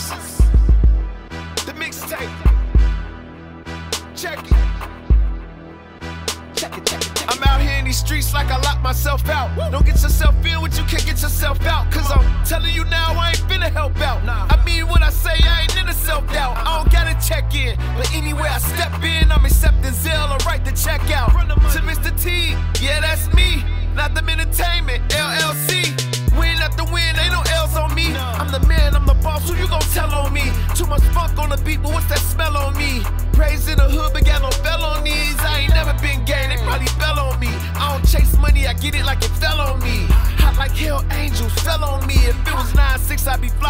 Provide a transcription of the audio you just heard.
Versus. The mixtape. Check it. Check it, check check. I'm out here in these streets like I locked myself out. Don't get yourself in what you can't get yourself out. Cause I'm telling you now, I ain't finna help out. I mean what I say, I ain't in a self doubt. I don't gotta check in, but anywhere I step in, I'm accepting zeal or right the check out. To Mr. T, yeah, that's me. Not the I get it like it fell on me. Hot like hell, angels fell on me. If it was 9-6, I'd be fly